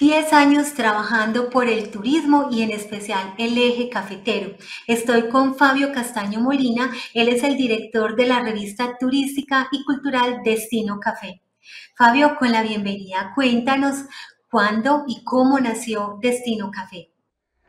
10 años trabajando por el turismo y en especial el eje cafetero. Estoy con Fabio Castaño Molina, él es el director de la revista turística y cultural Destino Café. Fabio, con la bienvenida, cuéntanos cuándo y cómo nació Destino Café.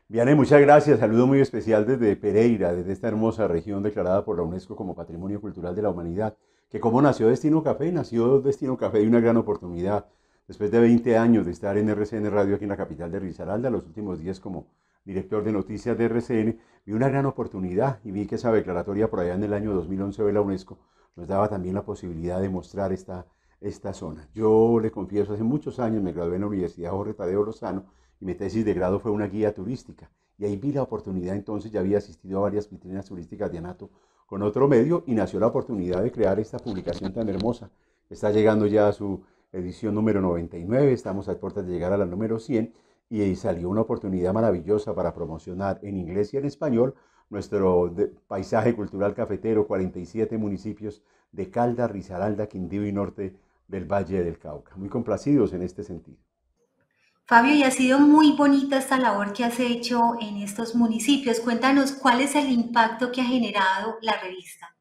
Viane, muchas gracias. Saludo muy especial desde Pereira, desde esta hermosa región declarada por la UNESCO como Patrimonio Cultural de la Humanidad. Que cómo nació Destino Café, nació Destino Café de una gran oportunidad Después de 20 años de estar en RCN Radio aquí en la capital de Risaralda, los últimos días como director de noticias de RCN, vi una gran oportunidad y vi que esa declaratoria por allá en el año 2011 de la UNESCO nos daba también la posibilidad de mostrar esta, esta zona. Yo le confieso, hace muchos años me gradué en la Universidad Jorge Tadeo Lozano y mi tesis de grado fue una guía turística. Y ahí vi la oportunidad, entonces ya había asistido a varias vitrinas turísticas de Anato con otro medio y nació la oportunidad de crear esta publicación tan hermosa. Está llegando ya a su edición número 99, estamos a puertas de llegar a la número 100 y ahí salió una oportunidad maravillosa para promocionar en inglés y en español nuestro paisaje cultural cafetero, 47 municipios de Calda, Risaralda, Quindío y Norte del Valle del Cauca. Muy complacidos en este sentido. Fabio, y ha sido muy bonita esta labor que has hecho en estos municipios. Cuéntanos cuál es el impacto que ha generado la revista.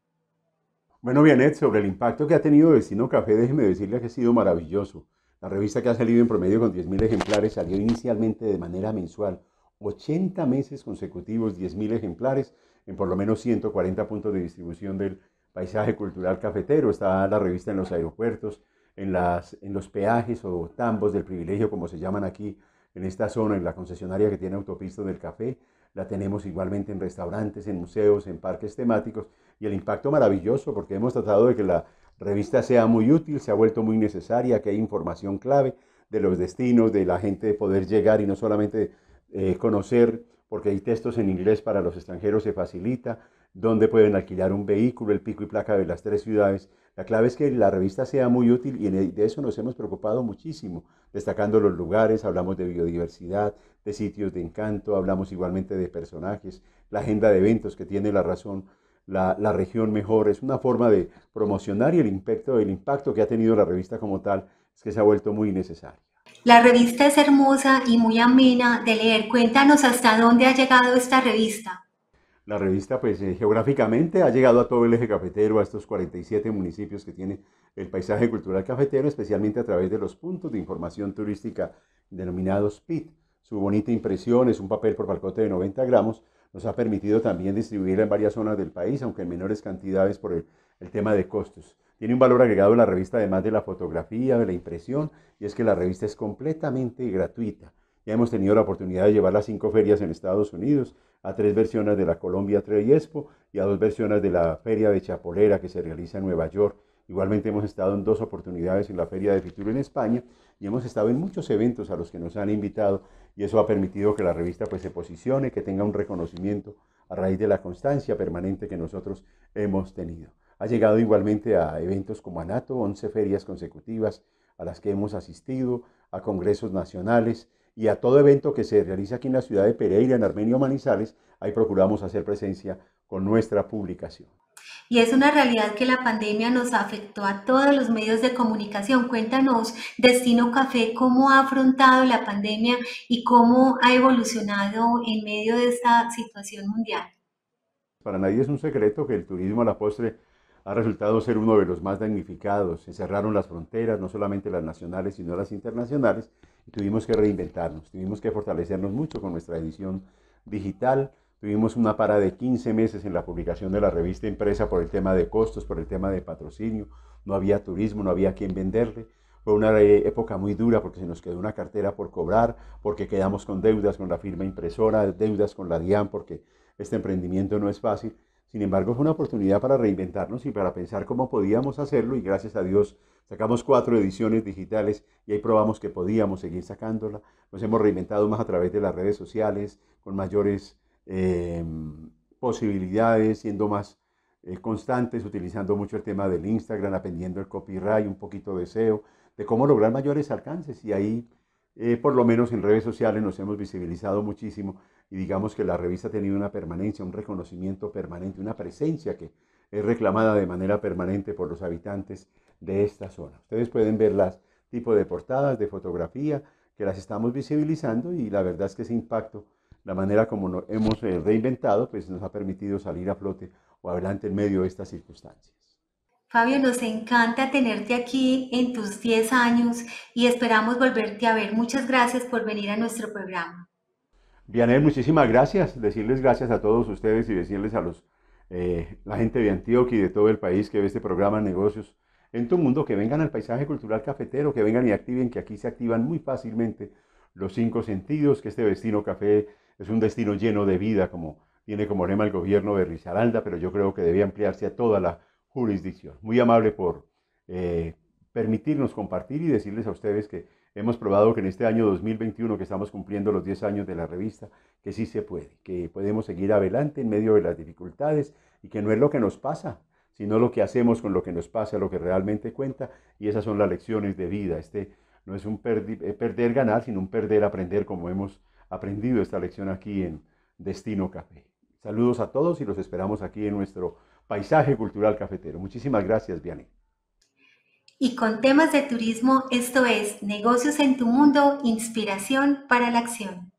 Bueno, Vianet, sobre el impacto que ha tenido Destino Café, déjeme decirle que ha sido maravilloso. La revista que ha salido en promedio con 10.000 ejemplares salió inicialmente de manera mensual, 80 meses consecutivos, 10.000 ejemplares en por lo menos 140 puntos de distribución del paisaje cultural cafetero. Está la revista en los aeropuertos, en, las, en los peajes o tambos del privilegio, como se llaman aquí en esta zona, en la concesionaria que tiene autopistas del café. La tenemos igualmente en restaurantes, en museos, en parques temáticos y el impacto maravilloso porque hemos tratado de que la revista sea muy útil, se ha vuelto muy necesaria, que hay información clave de los destinos, de la gente de poder llegar y no solamente eh, conocer, porque hay textos en inglés para los extranjeros, se facilita, dónde pueden alquilar un vehículo, el pico y placa de las tres ciudades. La clave es que la revista sea muy útil y de eso nos hemos preocupado muchísimo, destacando los lugares, hablamos de biodiversidad, de sitios de encanto, hablamos igualmente de personajes, la agenda de eventos que tiene la razón la, región mejor. Es una forma de promocionar y el impacto, el impacto que ha tenido la revista como tal es que se ha vuelto muy necesaria. La revista es hermosa y muy amena de leer. Cuéntanos hasta dónde ha llegado esta revista. La revista, pues eh, geográficamente ha llegado a todo el eje cafetero, a estos 47 municipios que tiene el paisaje cultural cafetero, especialmente a través de los puntos de información turística denominados PIT. Su bonita impresión es un papel por balcote de 90 gramos nos ha permitido también distribuirla en varias zonas del país, aunque en menores cantidades por el, tema de costos. Tiene un valor agregado la revista además de la fotografía, de la impresión, y es que la revista es completamente gratuita. Ya hemos tenido la oportunidad de llevarla a cinco ferias en Estados Unidos, a tres versiones de la Colombia Trade Expo y a dos versiones de la Feria de Chapolera que se realiza en Nueva York. Igualmente hemos estado en dos oportunidades en la Feria de Fitur en España y hemos estado en muchos eventos a los que nos han invitado y eso ha permitido que la revista pues se posicione, que tenga un reconocimiento a raíz de la constancia permanente que nosotros hemos tenido. Ha llegado igualmente a eventos como ANATO, 11 ferias consecutivas a las que hemos asistido, a congresos nacionales y a todo evento que se realiza aquí en la ciudad de Pereira, en Armenio Manizales, ahí procuramos hacer presencia con nuestra publicación. Y es una realidad que la pandemia nos afectó a todos los medios de comunicación. Cuéntanos, Destino Café, cómo ha afrontado la pandemia y cómo ha evolucionado en medio de esta situación mundial. Para nadie es un secreto que el turismo a la postre ha resultado ser uno de los más damnificados. Se cerraron las fronteras, no solamente las nacionales, sino las internacionales, y tuvimos que reinventarnos, tuvimos que fortalecernos mucho con nuestra edición digital, Tuvimos una para de 15 meses en la publicación de la revista impresa por el tema de costos, por el tema de patrocinio. No había turismo, no había quien venderle. Fue una época muy dura porque se nos quedó una cartera por cobrar, porque quedamos con deudas con la firma impresora, deudas con la DIAN, porque este emprendimiento no es fácil. Sin embargo, fue una oportunidad para reinventarnos y para pensar cómo podíamos hacerlo y gracias a Dios sacamos cuatro ediciones digitales y ahí probamos que podíamos seguir sacándola. Nos hemos reinventado más a través de las redes sociales, con mayores Em, posibilidades, siendo más eh, constantes, utilizando mucho el tema del Instagram, aprendiendo el copyright, un poquito de SEO, de cómo lograr mayores alcances. Y ahí, eh, por lo menos en redes sociales, nos hemos visibilizado muchísimo y digamos que la revista ha tenido una permanencia, un reconocimiento permanente, una presencia que es reclamada de manera permanente por los habitantes de esta zona. Ustedes pueden ver las tipos de portadas, de fotografía, que las estamos visibilizando y la verdad es que ese impacto, la manera como nos hemos eh, reinventado, pues nos ha permitido salir a flote o adelante en medio de estas circunstancias. Fabio, nos encanta tenerte aquí en tus 10 años y esperamos volverte a ver. Muchas gracias por venir a nuestro programa. Vianel, muchísimas gracias. Decirles gracias a todos ustedes y decirles a los, eh, la gente de Antioquia y de todo el país que ve este programa Negocios en tu mundo, que vengan al paisaje cultural cafetero, que vengan y activen, que aquí se activan muy fácilmente los cinco sentidos, que este destino café es un destino lleno de vida, como tiene como lema el gobierno de Risaralda, pero yo creo que debe ampliarse a toda la jurisdicción. Muy amable por eh, permitirnos compartir y decirles a ustedes que hemos probado que en este año 2021, que estamos cumpliendo los 10 años de la revista, que sí se puede, que podemos seguir adelante en medio de las dificultades y que no es lo que nos pasa, sino lo que hacemos con lo que nos pasa, lo que realmente cuenta, y esas son las lecciones de vida. Este no es un eh, perder, ganar, sino un perder, aprender, como hemos aprendido esta lección aquí en Destino Café. Saludos a todos y los esperamos aquí en nuestro paisaje cultural cafetero. Muchísimas gracias, Vianney. Y con temas de turismo, esto es Negocios en tu Mundo, Inspiración para la Acción.